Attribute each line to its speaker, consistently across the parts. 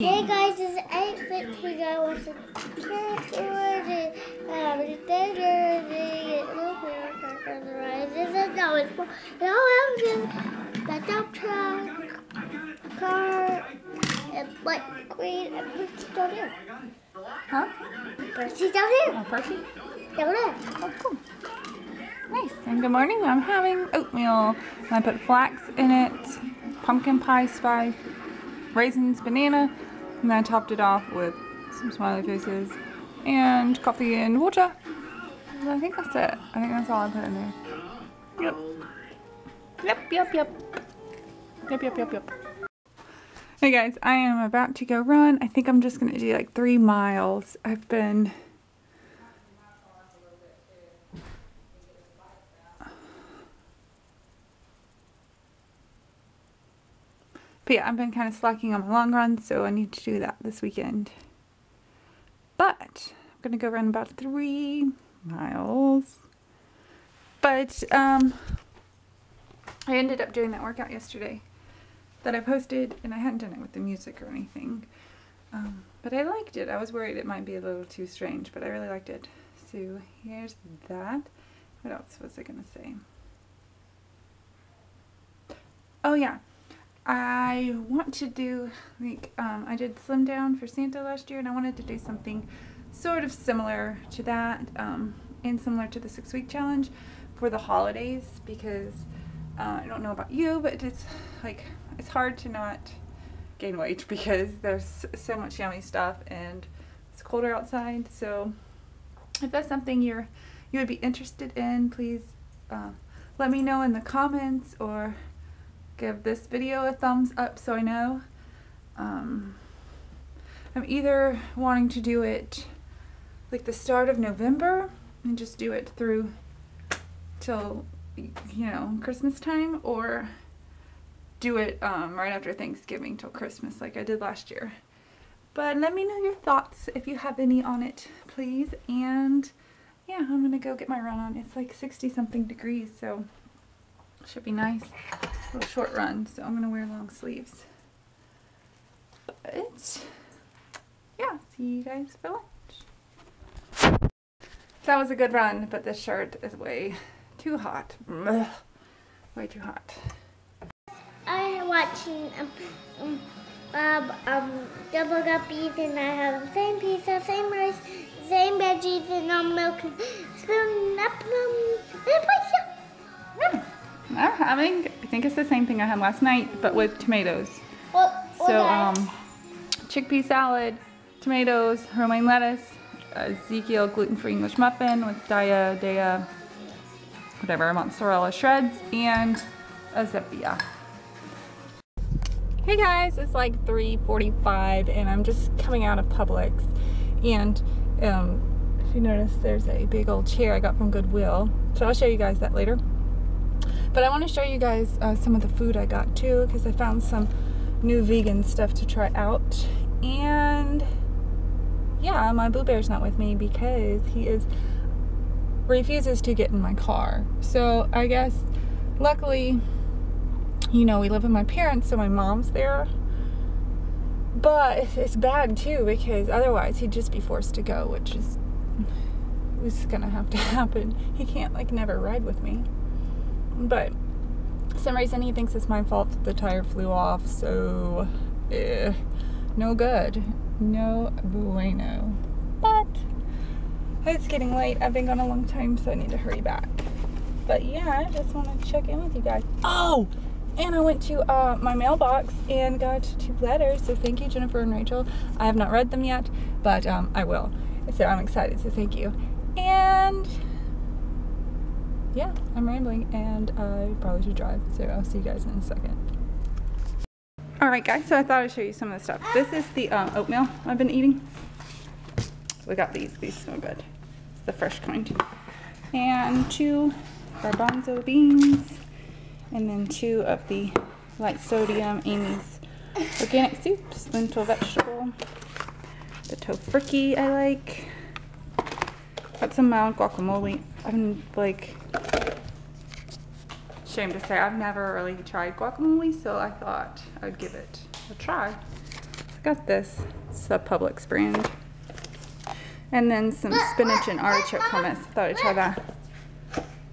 Speaker 1: Hey guys, it's 8 we go with the cat order. Um, the dinner, the little right. This is no, it's more. No, the dump truck, car, and like green, and Percy's down here.
Speaker 2: Huh?
Speaker 1: Percy's down here.
Speaker 2: Oh, Percy?
Speaker 1: Down there.
Speaker 2: Oh, cool. Nice. And good morning. I'm having oatmeal. And I put flax in it, pumpkin pie spice, raisins, banana, and then I topped it off with some smiley faces and coffee and water. And I think that's it. I think that's all I put in there. Yep. Yep, yep, yep. Yep, yep, yep, yep. Hey guys, I am about to go run. I think I'm just gonna do like three miles. I've been But yeah, I've been kind of slacking on my long run, so I need to do that this weekend. But I'm going to go run about three miles. But um, I ended up doing that workout yesterday that I posted, and I hadn't done it with the music or anything. Um, but I liked it. I was worried it might be a little too strange, but I really liked it. So here's that. What else was I going to say? Oh yeah, I want to do, like, um, I did Slim Down for Santa last year, and I wanted to do something sort of similar to that, um, and similar to the six week challenge for the holidays, because uh, I don't know about you, but it's like, it's hard to not gain weight because there's so much yummy stuff and it's colder outside. So if that's something you're, you would be interested in, please uh, let me know in the comments or give this video a thumbs up so I know. Um, I'm either wanting to do it like the start of November and just do it through till you know Christmas time or do it um, right after Thanksgiving till Christmas like I did last year. But let me know your thoughts if you have any on it please and yeah I'm gonna go get my run on. It's like 60 something degrees so should be nice A little short run, so I'm going to wear long sleeves. But, yeah, see you guys for lunch. That was a good run, but this shirt is way too hot. Ugh. Way too hot.
Speaker 1: I am watching um, um, um, um, Bubble Guppies and I have the same pizza, same rice, same veggies and um, milk and spoon up um,
Speaker 2: I'm having, I think it's the same thing I had last night, but with tomatoes.
Speaker 1: Well,
Speaker 2: so, um, chickpea salad, tomatoes, romaine lettuce, Ezekiel gluten-free English muffin with Daiya, Daiya, whatever, mozzarella shreds, and a Zevia. Hey guys, it's like 3.45 and I'm just coming out of Publix and um, if you notice there's a big old chair I got from Goodwill. So I'll show you guys that later. But I want to show you guys uh, some of the food I got too because I found some new vegan stuff to try out. And yeah, my Boo Bear's not with me because he is refuses to get in my car. So I guess luckily, you know, we live with my parents, so my mom's there. But it's bad too because otherwise he'd just be forced to go, which is was gonna have to happen. He can't like never ride with me. But some reason he thinks it's my fault that the tire flew off, so eh, no good. No bueno. But it's getting late. I've been gone a long time, so I need to hurry back. But yeah, I just want to check in with you guys. Oh! And I went to uh, my mailbox and got two letters. So thank you, Jennifer and Rachel. I have not read them yet, but um, I will. So I'm excited. So thank you. And yeah, I'm rambling and I probably should drive. So I'll see you guys in a second. Alright guys, so I thought I'd show you some of the stuff. This is the um, oatmeal I've been eating. We got these. These smell good. It's the fresh kind. And two garbanzo beans. And then two of the light sodium Amy's organic soups, lentil vegetable. The Tofurky I like. Got some mild guacamole. I'm like ashamed to say I've never really tried guacamole, so I thought I'd give it a try. I got this. It's a Publix brand. And then some spinach and artichoke hummus. Thought I'd try that.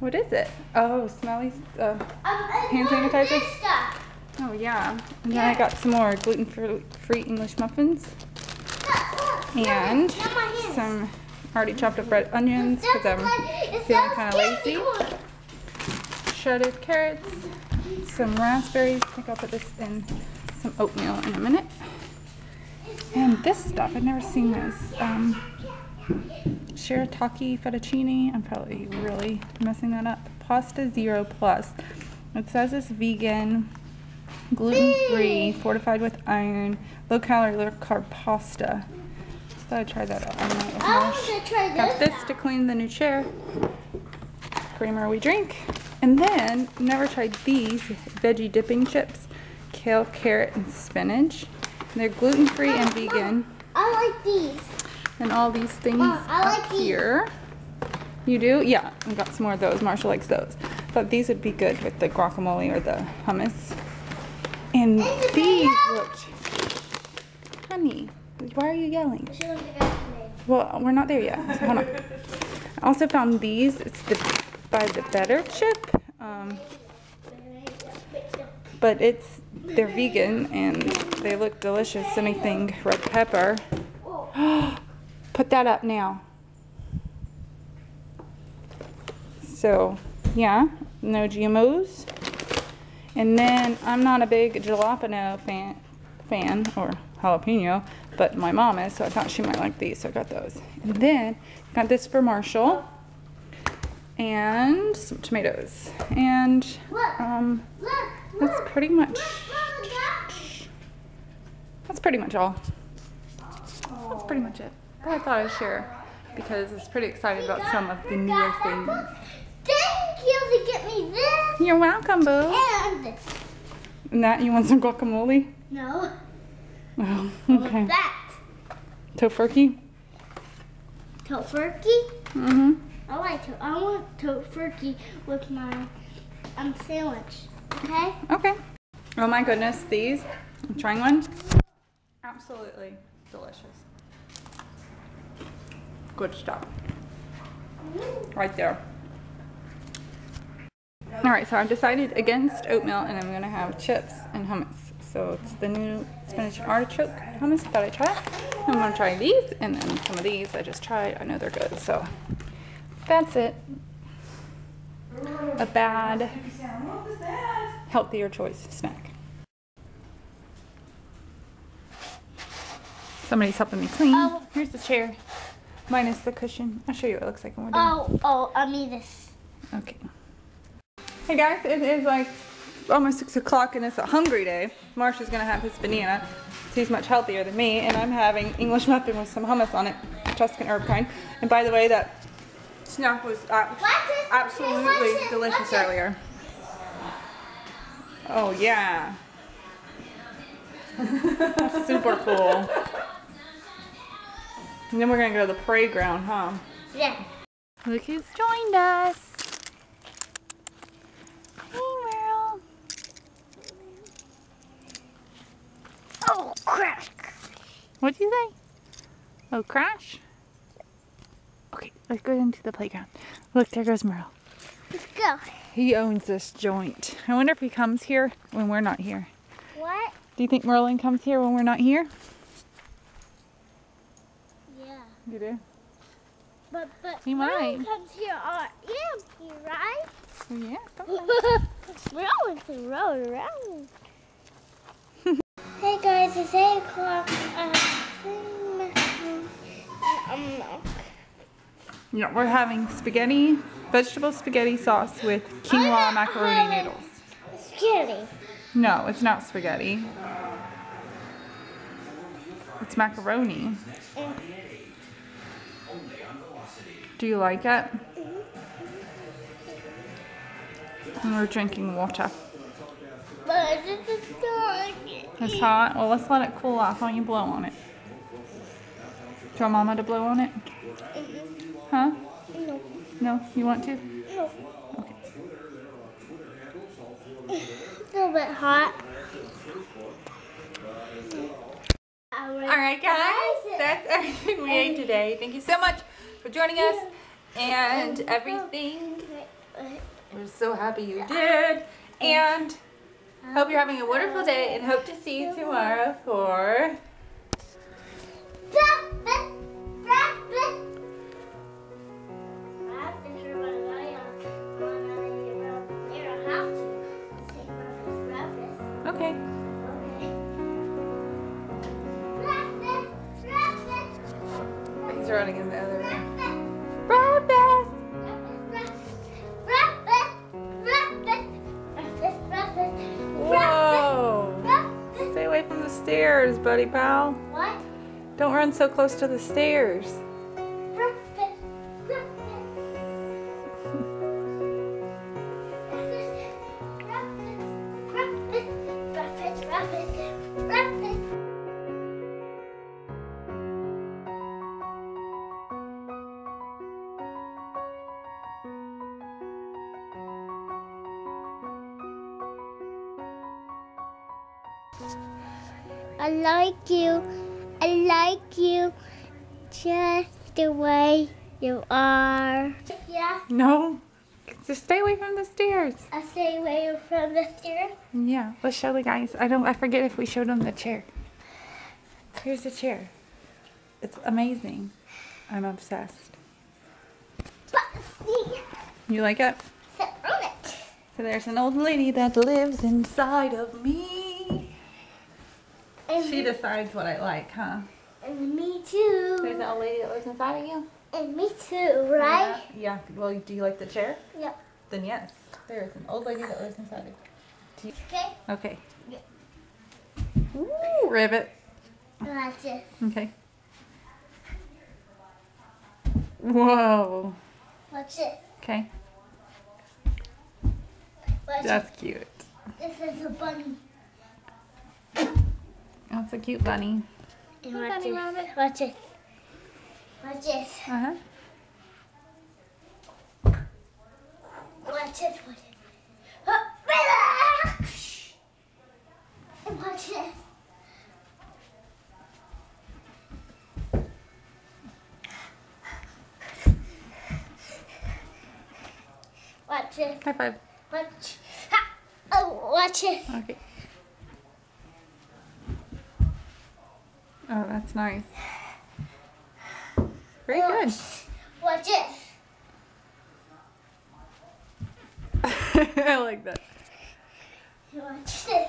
Speaker 2: What is it? Oh, smelly uh, hand sanitizer? Oh yeah. And then I got some more gluten-free English muffins. And some already chopped up red onions because I'm feeling kind of lazy. Shredded carrots, some raspberries. I think I'll put this in some oatmeal in a minute. And this stuff, I've never seen this. Um, shirataki fettuccine. I'm probably really messing that up. Pasta Zero Plus. It says it's vegan, gluten-free, fortified with iron, low-calorie, low-carb pasta. So I tried that out.
Speaker 1: Oh, I want to try this.
Speaker 2: Got this to clean the new chair. Creamer we drink. And then, never tried these veggie dipping chips. Kale, carrot, and spinach. They're gluten-free and oh, vegan.
Speaker 1: Oh, I like these.
Speaker 2: And all these things
Speaker 1: Mom, I
Speaker 2: up
Speaker 1: like these.
Speaker 2: here. You do? Yeah, I got some more of those. Marshall likes those. Thought these would be good with the guacamole or the hummus. And
Speaker 1: the
Speaker 2: these looked... Honey, why are you yelling?
Speaker 1: She wants to go to me.
Speaker 2: Well, we're not there yet. So hold on. I also found these. It's the by the Better Chip. Um, but it's they're vegan and they look delicious. Anything red pepper. Put that up now. So, yeah, no GMOs. And then I'm not a big jalapeno fan, fan or jalapeno, but my mom is, so I thought she might like these, so I got those. And then got this for Marshall and some tomatoes. And um, that's pretty much that's pretty much all. That's pretty much it. But I thought I'd share because I was pretty excited about some of the newer things.
Speaker 1: Thank you to get me this
Speaker 2: You're welcome, boo.
Speaker 1: and this.
Speaker 2: And that you want some guacamole?
Speaker 1: No.
Speaker 2: Oh,
Speaker 1: What's
Speaker 2: okay.
Speaker 1: that?
Speaker 2: Tofurky?
Speaker 1: Tofurky?
Speaker 2: Mm-hmm.
Speaker 1: I like to. I want Tofurky with my um sandwich. Okay.
Speaker 2: Okay. Oh my goodness, these. I'm trying one. Absolutely delicious. Good stuff. Right there. All right, so I've decided against oatmeal and I'm gonna have chips and hummus. So it's the new spinach and artichoke hummus. Thought I'd try. I'm gonna try these and then some of these I just tried. I know they're good. So that's it. A bad, healthier choice snack. Somebody's helping me clean.
Speaker 1: Oh.
Speaker 2: Here's the chair. Minus the cushion. I'll show you what it looks like when we're done.
Speaker 1: Oh, oh, I mean this.
Speaker 2: Okay. Hey guys, it is like almost six o'clock and it's a hungry day. Marshall's gonna have his banana. He's much healthier than me, and I'm having English muffin with some hummus on it, Tuscan herb kind. And by the way, that snack was ab- absolutely
Speaker 1: it?
Speaker 2: delicious earlier. Oh yeah. Super cool. And then we're gonna go to the parade ground, huh?
Speaker 1: Yeah.
Speaker 2: Look who's joined us. Hey, Merle.
Speaker 1: Oh, crack.
Speaker 2: What'd you say? Oh, crash? Okay, let's go into the playground. Look, there goes Merle.
Speaker 1: Let's go.
Speaker 2: He owns this joint. I wonder if he comes here when we're not here.
Speaker 1: What?
Speaker 2: Do you think Merlin comes here when we're not here?
Speaker 1: Yeah.
Speaker 2: You do?
Speaker 1: But but
Speaker 2: He
Speaker 1: Merlin
Speaker 2: might.
Speaker 1: comes here on empty, right?
Speaker 2: Yeah, sometimes.
Speaker 1: Merlin to roll around. hey guys, it's eight o'clock. Uh, um,
Speaker 2: Yeah, we're having spaghetti, vegetable spaghetti sauce with quinoa macaroni noodles.
Speaker 1: Spaghetti.
Speaker 2: No, it's not spaghetti. It's macaroni. Do you like it? And we're drinking water.
Speaker 1: But this is good.
Speaker 2: It's hot. Well, let's let it cool off. Why don't you blow on it? Do you want Mama to blow on it? Mm-hmm. Huh?
Speaker 1: No,
Speaker 2: No? You want to?
Speaker 1: no.
Speaker 2: Okay.
Speaker 1: It's a little bit hot. All
Speaker 2: All right, guys, that's everything we ate today. Thank you so much for joining us and everything. We're so happy you did. And hope you're having a wonderful day and hope to see you tomorrow for stairs, buddy pal.
Speaker 1: What?
Speaker 2: Don't run so close to the stairs.
Speaker 1: I like you. I like you just the way you are. Yeah,
Speaker 2: No, just stay away from the stairs.
Speaker 1: I stay away from the stairs.
Speaker 2: Yeah, let's show the guys. I don't. I forget if we showed them the chair. Here's the chair. It's amazing. I'm obsessed.
Speaker 1: But see,
Speaker 2: You like it?
Speaker 1: sit on it.
Speaker 2: So there's an old lady that lives inside of me.
Speaker 1: And,
Speaker 2: She decides what I like, huh?
Speaker 1: and me too.
Speaker 2: There's an old lady that lives inside of you.
Speaker 1: And me too, right?
Speaker 2: Yeah. yeah. Well, do you like the chair?
Speaker 1: Yeah.
Speaker 2: Then yes. There is an old lady that lives inside of you.
Speaker 1: Okay.
Speaker 2: Okay.
Speaker 1: Yeah.
Speaker 2: Ooh, ribbit.
Speaker 1: That's it.
Speaker 2: Okay. Whoa.
Speaker 1: Watch it.
Speaker 2: Okay.
Speaker 1: Watch
Speaker 2: That's cute.
Speaker 1: This is a bunny.
Speaker 2: That's a cute bunny.
Speaker 1: And
Speaker 2: Hi,
Speaker 1: watch
Speaker 2: bunny
Speaker 1: it.
Speaker 2: rabbit.
Speaker 1: Watch it. Watch it.
Speaker 2: Uh huh.
Speaker 1: Watch it. Watch it. Oh, Shh. And watch it. Watch it.
Speaker 2: High five.
Speaker 1: Watch. Ha. Oh, watch it.
Speaker 2: Okay. Oh, that's nice. Very good.
Speaker 1: Watch it.
Speaker 2: I like that.
Speaker 1: Watch it.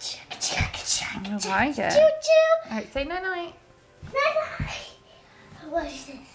Speaker 1: Check, check, check.
Speaker 2: I like it.
Speaker 1: Choo choo.
Speaker 2: All right, say night night.
Speaker 1: Night night.